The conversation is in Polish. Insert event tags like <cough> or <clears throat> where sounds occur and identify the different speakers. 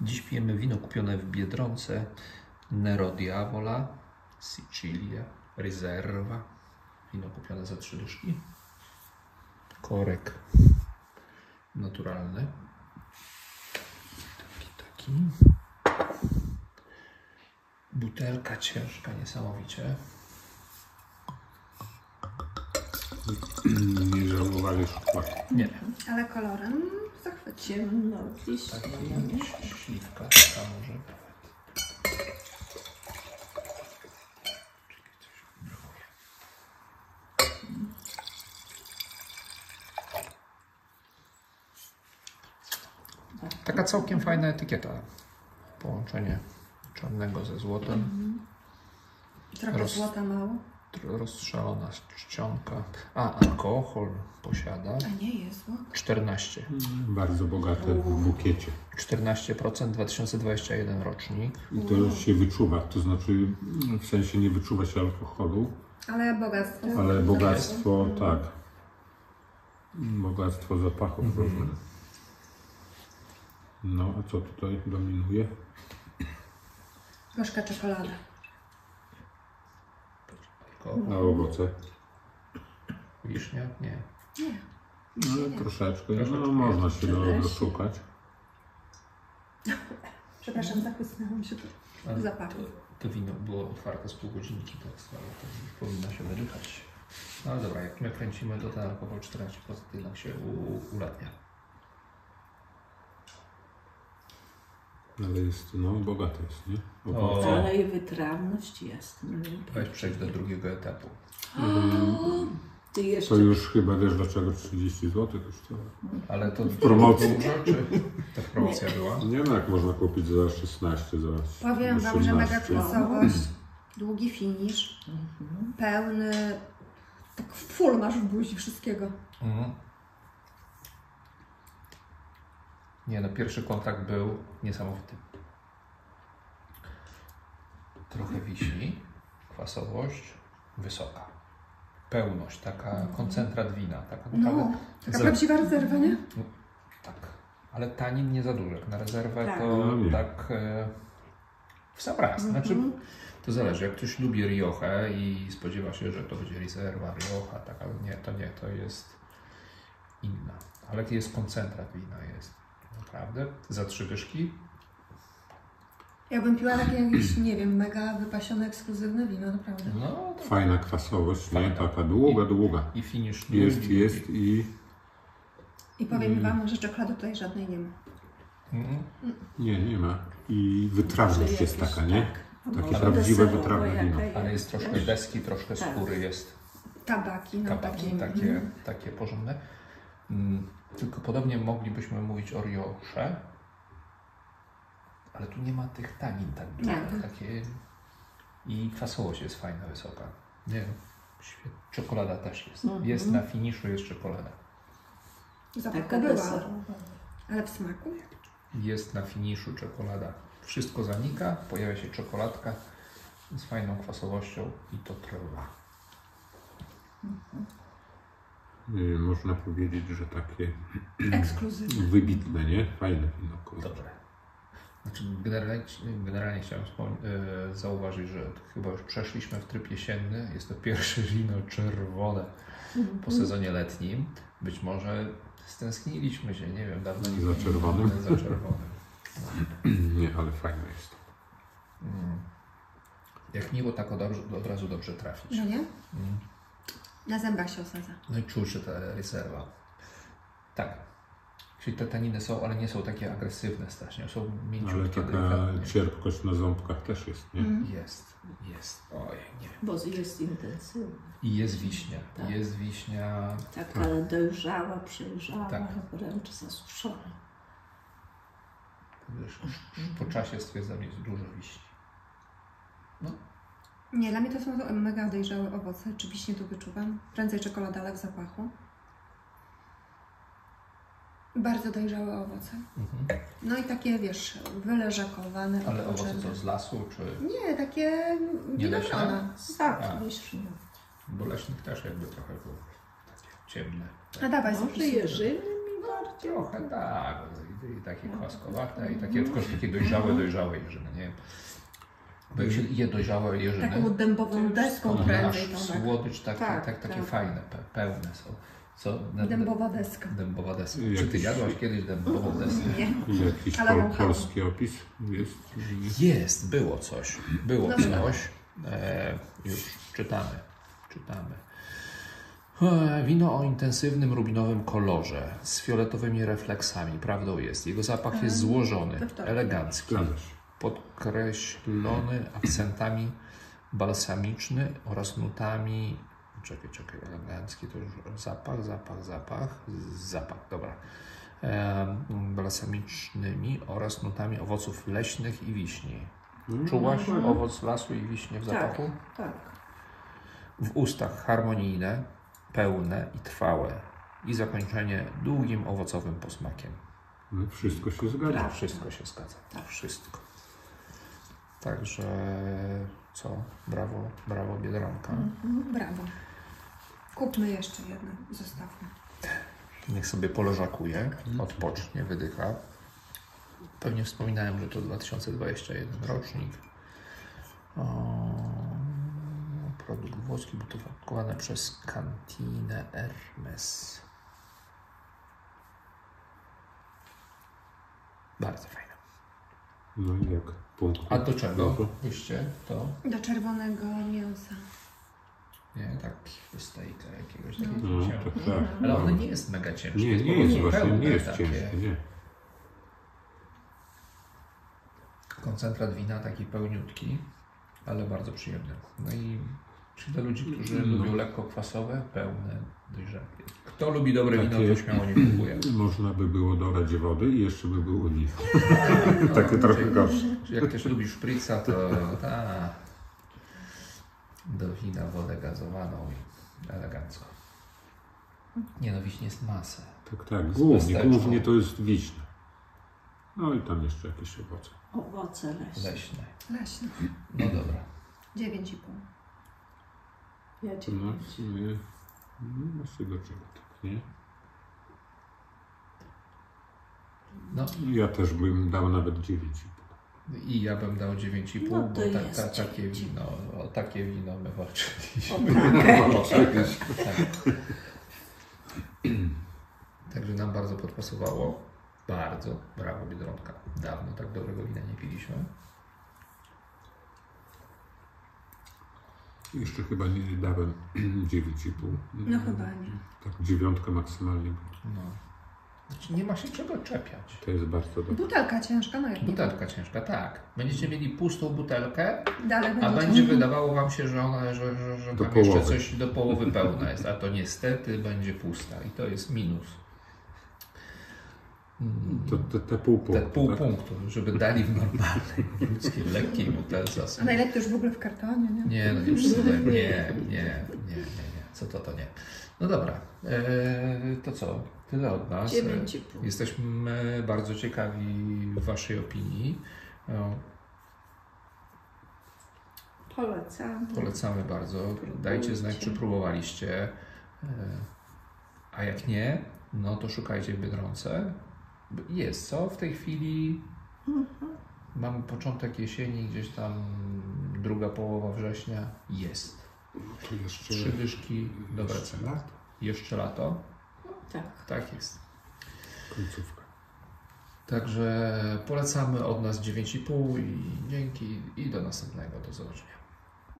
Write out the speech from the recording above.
Speaker 1: Dziś pijemy wino kupione w Biedronce Nero Diavola, Sicilia, Riserva. Wino kupione za trzy dyszki. Korek naturalny. Taki, taki. Butelka ciężka niesamowicie.
Speaker 2: Nie żałowali szkła.
Speaker 1: Nie,
Speaker 3: Ale kolorem.
Speaker 4: Ciemno, liście.
Speaker 1: taki śliwka taka może. Taka całkiem fajna etykieta. Połączenie czarnego ze złotem.
Speaker 3: Trochę
Speaker 1: Roz-
Speaker 3: złota mało.
Speaker 1: Rozstrzelona czcionka. A, alkohol posiada.
Speaker 3: A nie jest złoto.
Speaker 1: 14.
Speaker 2: Bardzo bogate w bukiecie.
Speaker 1: 14% 2021 rocznik.
Speaker 2: I to się wyczuwa, to znaczy w sensie nie wyczuwa się alkoholu,
Speaker 3: Ale bogactwo.
Speaker 2: ale bogactwo, tak. Bogactwo zapachów różnych. No, a co tutaj dominuje?
Speaker 3: Gorzka czekolada.
Speaker 1: Alkohol.
Speaker 2: A owoce?
Speaker 1: Wiśnia? Nie.
Speaker 3: Nie.
Speaker 2: No, troszeczkę,
Speaker 1: Troszeczkę
Speaker 2: no, można się do, doszukać.
Speaker 3: Przepraszam, zachłysnęłam się tu.
Speaker 1: Ale
Speaker 3: Zapachu.
Speaker 1: To, to wino było otwarte z pół godzinki, tak stare, to już powinno się wydychać. No ale dobra, jak my kręcimy, to ten alkohol 14% jednak się u, ulatnia.
Speaker 2: Ale jest, no, bogate jest, nie?
Speaker 1: O.
Speaker 4: Ale i wytrawność jest. No,
Speaker 1: przejść do drugiego etapu.
Speaker 4: Ty jeszcze
Speaker 2: To już chyba wiesz dlaczego 30 zł kosztuje.
Speaker 1: Ale to
Speaker 2: promocji.
Speaker 1: Dużo, czy ta promocja była?
Speaker 2: Nie no, jak można kupić za 16, za
Speaker 3: Powiem Wam, że mega
Speaker 2: 18.
Speaker 3: kwasowość, długi finisz, pełny, tak full masz w buzi wszystkiego.
Speaker 1: Mhm. Nie no, pierwszy kontrakt był niesamowity. Trochę wiśni, kwasowość wysoka. Pełność, taka koncentrat wina. Taka
Speaker 3: No, taka
Speaker 1: za-
Speaker 3: prawdziwa rezerwa, nie?
Speaker 1: tak. Ale tanin nie za. Jak na rezerwę
Speaker 4: Tak.
Speaker 1: to
Speaker 2: No
Speaker 1: tak e, w sam raz. Znaczy, to zależy. Jak ktoś lubi Riochę i spodziewa się, że to będzie rezerwa, Riocha, tak, ale nie, to nie, to jest inna. Ale jest koncentrat wina jest naprawdę za trzy dyszki.
Speaker 3: Jakbym piła takie jakieś, <clears throat> nie wiem, mega wypasione, ekskluzywne wino, naprawdę.
Speaker 1: No, to
Speaker 2: Fajna kwasowość, nie?
Speaker 1: Fajna.
Speaker 2: Taka długa, długa.
Speaker 1: i finish
Speaker 2: Jest,
Speaker 1: długi.
Speaker 2: jest i
Speaker 3: I powiem Wam, że czekolady tutaj żadnej nie ma.
Speaker 1: Mhm.
Speaker 2: nie, nie ma. I wytrawność jest taka, nie?
Speaker 4: tak.
Speaker 2: Takie prawdziwe, wytrawne wino.
Speaker 4: jest.
Speaker 1: Ale jest troszkę deski, troszkę
Speaker 4: Tak.
Speaker 1: skóry jest.
Speaker 3: Tabaki, no
Speaker 1: Tabaki
Speaker 3: takie.
Speaker 1: takie, takie porządne. Mm, Tylko podobnie moglibyśmy mówić o Riosze, ale tu nie ma tych tanin tak.
Speaker 3: Nie.
Speaker 1: Takie... I kwasowość jest fajna, wysoka. Nie, świetnie. Czekolada też jest.
Speaker 4: Mhm.
Speaker 1: Jest na finiszu, jest czekolada.
Speaker 4: Taka
Speaker 3: była, ale w smaku?
Speaker 1: Jest na finiszu czekolada. Wszystko zanika, pojawia się czekoladka z fajną kwasowością i to trwa.
Speaker 2: Y, Można powiedzieć, że takie <clears throat>
Speaker 3: Ekskluzywne.
Speaker 2: wybitne, nie? Fajne wino.
Speaker 1: Dobre. Znaczy, generalnie, generalnie chciałem e, zauważyć, że chyba już przeszliśmy w tryb jesienny. Jest to pierwsze <laughs> wino czerwone po sezonie letnim. Być może stęskniliśmy się, nie wiem, dawno nie
Speaker 2: Za czerwonym? <laughs>
Speaker 1: Za czerwonym. <clears throat>
Speaker 2: Nie, ale fajne jest.
Speaker 1: Mm. Jak miło tak od, od razu dobrze trafić.
Speaker 3: No nie?
Speaker 1: Mm.
Speaker 3: Na zębach się osadza.
Speaker 1: No i czuł się ta rezerwa. Tak. Czyli te taniny są, ale nie są takie agresywne strasznie. Są
Speaker 2: Ale
Speaker 1: mięciutkie,
Speaker 2: taka
Speaker 1: delikatnie.
Speaker 2: cierpkość na ząbkach też jest, nie?
Speaker 3: Mm.
Speaker 1: Jest, jest. Ojej, nie.
Speaker 4: Bo jest intensywny.
Speaker 1: I jest wiśnia.
Speaker 4: Tak.
Speaker 1: Jest wiśnia.
Speaker 4: Taka dojrzała, przejrzała,
Speaker 1: Tak.
Speaker 4: wręcz zasuszona.
Speaker 1: Wiesz, po czasie stwierdzam, jest dużo wiśni. No,
Speaker 3: Nie, dla mnie to są mega dojrzałe owoce. Czy wiśnie tu wyczuwam? Prędzej czekolada, ale w zapachu. Bardzo dojrzałe owoce.
Speaker 1: mhm.
Speaker 3: No i takie, wiesz, wyleżakowane.
Speaker 1: ale owoce co z lasu, czy.
Speaker 3: Nie, takie
Speaker 1: Nie
Speaker 3: winogrona.
Speaker 4: Tak,
Speaker 1: A.
Speaker 4: wiśnia.
Speaker 1: Bo leśnik też jakby trochę był takie ciemne.
Speaker 3: A dawaj
Speaker 4: Może
Speaker 3: sobie.
Speaker 4: jeżyny mi bardziej.
Speaker 1: Trochę tak. i takie kwaskowate, i takie, tylko że takie dojrzałe, dojrzałe jeżyny, nie? Bo jak się je dojrzałe jeżyny,
Speaker 3: Taką dębową deską prędzej
Speaker 1: aż
Speaker 3: tą tak.
Speaker 1: słodycz takie,
Speaker 4: Tak,
Speaker 1: tak, takie
Speaker 4: tak.
Speaker 1: fajne, pe, pełne są. Co? Dę-
Speaker 3: Dębowa deska.
Speaker 1: Dębowa deska.
Speaker 2: Jakiś-
Speaker 1: Czy ty jadłaś kiedyś dębową deskę?
Speaker 3: Nie.
Speaker 2: Jakiś
Speaker 3: Ale
Speaker 2: pol, polski opis jest.
Speaker 1: Jest, było coś. Było
Speaker 3: Dobra.
Speaker 1: coś. E, już czytamy. Czytamy. E, Wino o intensywnym rubinowym kolorze z fioletowymi refleksami. Prawdą jest. Jego zapach jest złożony, elegancki. Podkreślony akcentami balsamiczny oraz nutami. Czekaj, czekaj, elegancki to już zapach, zapach, zapach, zapach, dobra. E, balsamicznymi oraz nutami owoców leśnych i wiśni. Czułaś owoc lasu i wiśnie w
Speaker 4: Tak,
Speaker 1: zapachu?
Speaker 4: tak.
Speaker 1: W ustach harmonijne, pełne i trwałe. I zakończenie długim owocowym posmakiem.
Speaker 2: Wszystko się zgadza.
Speaker 4: Tak.
Speaker 1: Wszystko się zgadza.
Speaker 4: Tak.
Speaker 1: Wszystko. Także co? Brawo, brawo Biedronka.
Speaker 3: Mhm, Brawo. Kupmy jeszcze jedno zostawmy.
Speaker 1: Niech sobie poleżakuje, odpocznie, wydycha. Pewnie wspominałem, że to 2021 rocznik. O, produkt włoski wyprodukowany przez kantinę Hermes. Bardzo fajne.
Speaker 2: No i jak? Punkt.
Speaker 1: A do czego
Speaker 2: No to-
Speaker 1: byście to?
Speaker 3: Do czerwonego mięsa.
Speaker 1: Nie, tak stejka jakiegoś takiego
Speaker 2: No, tak, tak.
Speaker 1: Ale ono nie jest mega ciężkie.
Speaker 2: Nie,
Speaker 1: jest
Speaker 2: nie jest właśnie, nie jest
Speaker 1: takie.
Speaker 2: ciężkie, nie.
Speaker 1: koncentrat wina taki pełniutki, ale bardzo przyjemny. No i czy dla ludzi, którzy
Speaker 2: No.
Speaker 1: lubią lekko kwasowe, pełne, dojrzałe. Kto lubi dobre wino,
Speaker 2: Takie-
Speaker 1: to śmiało nie kupuje. <clears throat>
Speaker 2: Można by było dodać wody i jeszcze by był oliw. <laughs> Takie trochę gorsze.
Speaker 1: Jak ktoś lubi szprica, to ta, do wina wodę gazowaną i elegancko. Nie no, wiśnie jest masę.
Speaker 2: Tak, tak. Głównie, głównie to jest wiśnia. No i tam jeszcze jakieś owoce.
Speaker 4: Owoce leśne.
Speaker 1: Leśne.
Speaker 3: Leśne.
Speaker 1: No dobra.
Speaker 3: 9,5.
Speaker 4: Ja cię
Speaker 2: No, w sumie, no właśnie do czego tak, nie?
Speaker 1: No
Speaker 2: Ja też bym dał nawet 9,5.
Speaker 1: i ja bym dał 9,5,
Speaker 4: No
Speaker 1: bo ta,
Speaker 4: jest
Speaker 1: ta, takie wino, o takie wino my walczyliśmy.
Speaker 4: Tak. <laughs>
Speaker 1: Tak. Także nam bardzo podpasowało. Bardzo. Brawo Biedronka. Dawno tak dobrego wina nie piliśmy.
Speaker 2: Jeszcze chyba nie dałem <clears throat> 9,5.
Speaker 3: No chyba nie.
Speaker 2: Tak, dziewiątka maksymalnie.
Speaker 1: No. Znaczy nie ma się czego czepiać.
Speaker 2: To jest bardzo dobre.
Speaker 3: Butelka ciężka, no jak nie.
Speaker 1: Butelka ciężka, tak. Będziecie mieli pustą butelkę,
Speaker 3: Dalej
Speaker 1: a
Speaker 3: będzie
Speaker 1: wydawało Wam się, że ona, że, że, że tam jeszcze
Speaker 2: połowy.
Speaker 1: coś do połowy pełna jest, a to niestety będzie pusta i to jest minus. Mm.
Speaker 2: To te, te pół
Speaker 1: Te
Speaker 2: punktu,
Speaker 1: pół
Speaker 2: tak?
Speaker 1: punktu, żeby dali w normalnej, ludzkiej, lekkiej butelce.
Speaker 3: A najlepiej już w ogóle w kartonie, nie?
Speaker 1: Nie, no nie przesadzaj. Nie, nie, nie, nie, nie. Co to, to nie. No dobra, eee, to co? Tyle od nas.
Speaker 4: 9,5.
Speaker 1: Jesteśmy bardzo ciekawi Waszej opinii. E,
Speaker 4: Polecam.
Speaker 1: Polecamy bardzo. Dajcie znać, czy próbowaliście. E, A jak nie, no to szukajcie w Biedronce. Jest co w tej chwili? Mamy początek jesieni, gdzieś tam druga połowa września. Jest.
Speaker 2: To jeszcze
Speaker 1: Trzy dyszki, dobre
Speaker 2: jeszcze
Speaker 1: ceny.
Speaker 2: lato.
Speaker 1: Jeszcze lato?
Speaker 4: Tak.
Speaker 1: Tak jest.
Speaker 2: Końcówka.
Speaker 1: Także polecamy od nas 9,5 i dzięki i do następnego. Do zobaczenia.